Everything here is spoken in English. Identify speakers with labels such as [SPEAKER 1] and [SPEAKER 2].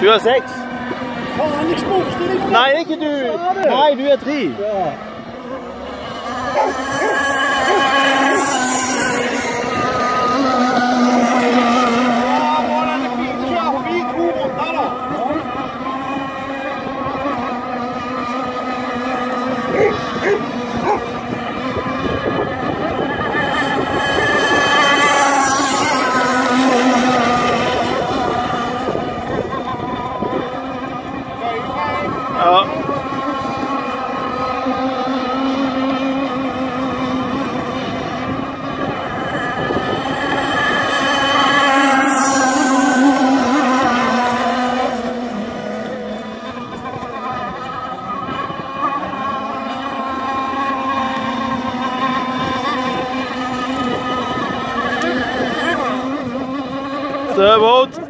[SPEAKER 1] Du har seks.
[SPEAKER 2] Faen, jeg spurte deg!
[SPEAKER 1] Nei, ikke du. Nei, du er tre.
[SPEAKER 2] Ja.
[SPEAKER 1] Ja. Støvåt.